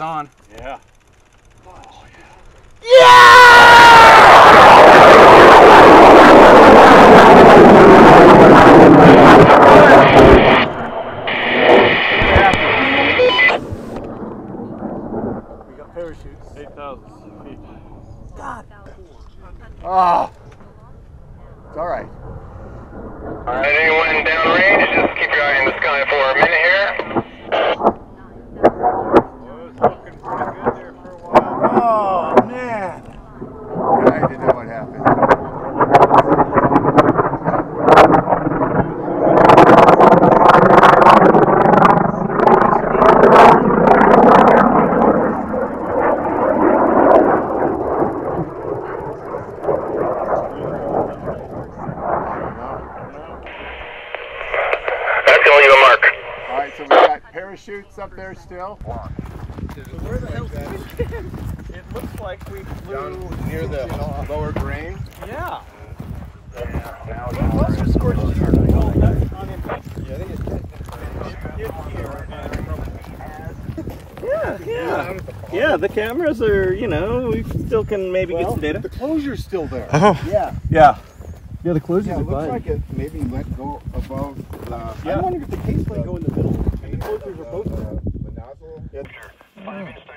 looks on. Yeah. Oh, yeah. yeah! We got parachutes. 8,000 Oh. Ah. It's all right. All right, anyone downrange? Oh, man. I didn't know what happened. That's gonna leave a mark. All right, so we got parachutes up there still. Where the hell It looks like we flew Down near the lower brain. Yeah. Now, What's your score? Oh, that's on impact. Yeah, I think it's Yeah, yeah. Yeah, the cameras are, you know, we still can maybe get some data. The closure's still there. Oh. Yeah. Yeah. Yeah, the Yeah, it looks fine. like it maybe let go above the. I'm wondering if the case might go in the middle. And the closures are both there. The nozzle. five minutes